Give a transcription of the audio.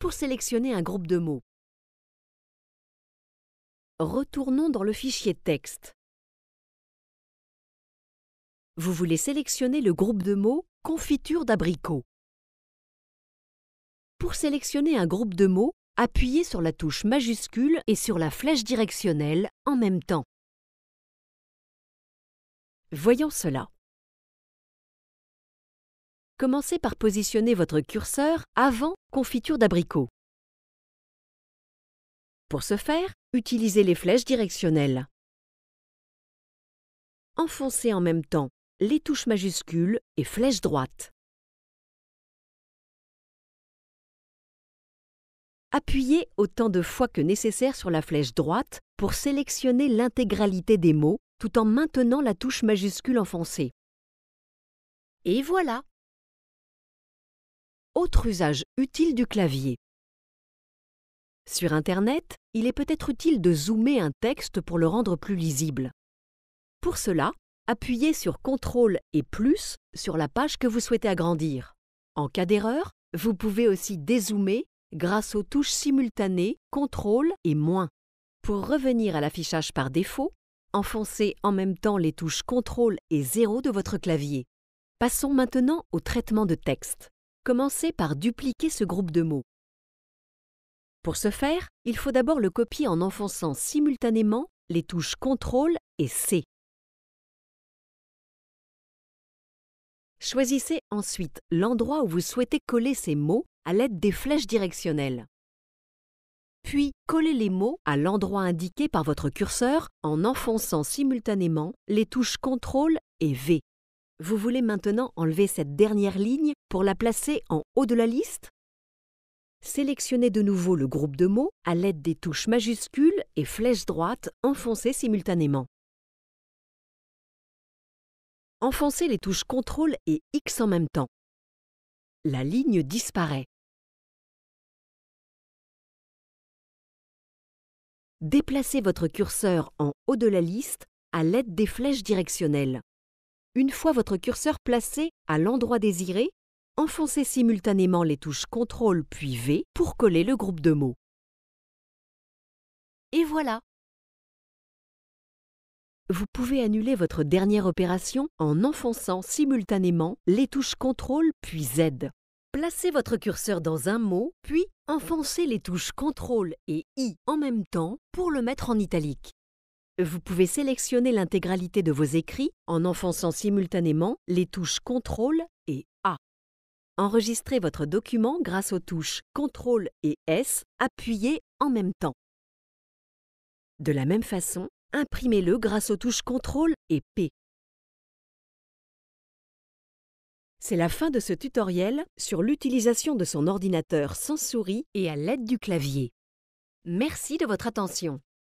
pour sélectionner un groupe de mots. Retournons dans le fichier texte. Vous voulez sélectionner le groupe de mots confiture d'abricot. Pour sélectionner un groupe de mots, appuyez sur la touche majuscule et sur la flèche directionnelle en même temps. Voyons cela. Commencez par positionner votre curseur avant confiture d'abricot. Pour ce faire, utilisez les flèches directionnelles. Enfoncez en même temps les touches majuscules et flèche droite. Appuyez autant de fois que nécessaire sur la flèche droite pour sélectionner l'intégralité des mots tout en maintenant la touche majuscule enfoncée. Et voilà Autre usage utile du clavier. Sur Internet, il est peut-être utile de zoomer un texte pour le rendre plus lisible. Pour cela, appuyez sur CTRL et plus sur la page que vous souhaitez agrandir. En cas d'erreur, vous pouvez aussi dézoomer grâce aux touches simultanées CTRL et moins. Pour revenir à l'affichage par défaut, enfoncez en même temps les touches CTRL et 0 de votre clavier. Passons maintenant au traitement de texte. Commencez par dupliquer ce groupe de mots. Pour ce faire, il faut d'abord le copier en enfonçant simultanément les touches CTRL et C. Choisissez ensuite l'endroit où vous souhaitez coller ces mots à l'aide des flèches directionnelles. Puis collez les mots à l'endroit indiqué par votre curseur en enfonçant simultanément les touches CTRL et V. Vous voulez maintenant enlever cette dernière ligne pour la placer en haut de la liste? Sélectionnez de nouveau le groupe de mots à l'aide des touches majuscules et flèches droites enfoncées simultanément. Enfoncez les touches CTRL et X en même temps. La ligne disparaît. Déplacez votre curseur en haut de la liste à l'aide des flèches directionnelles. Une fois votre curseur placé à l'endroit désiré, enfoncez simultanément les touches CTRL puis V pour coller le groupe de mots. Et voilà vous pouvez annuler votre dernière opération en enfonçant simultanément les touches CTRL puis Z. Placez votre curseur dans un mot, puis enfoncez les touches CTRL et I en même temps pour le mettre en italique. Vous pouvez sélectionner l'intégralité de vos écrits en enfonçant simultanément les touches CTRL et A. Enregistrez votre document grâce aux touches CTRL et S appuyées en même temps. De la même façon, imprimez-le grâce aux touches CTRL et P. C'est la fin de ce tutoriel sur l'utilisation de son ordinateur sans souris et à l'aide du clavier. Merci de votre attention.